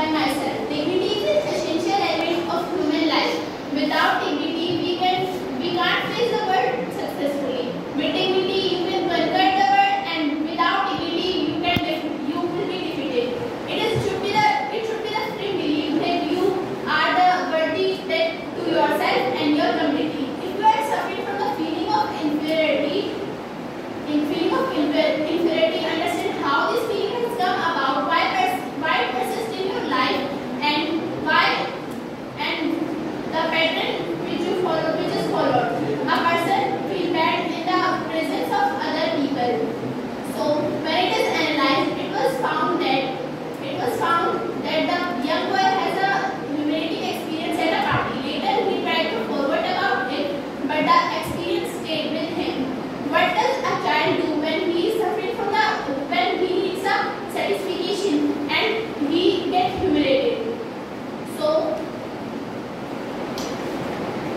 by myself. Dignity is an essential element of human life. Without dignity, we, can, we can't face the world successfully. With dignity, you can conquer the world and without dignity, you can you will be defeated. It is should be the it should be the supreme belief that you are the worthy that to yourself and your community. experience statement